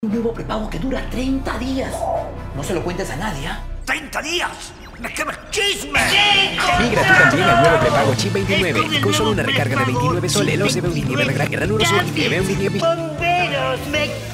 Un nuevo prepago que dura 30 días. No se lo cuentes a nadie, ¿ah? ¡30 días! ¡Me quema chisme! Migra tú también al nuevo prepago Chip 29 y con solo una recarga de 29 soles, los de 29 la gran gran uno solo y 29 ¡Bomberos, me!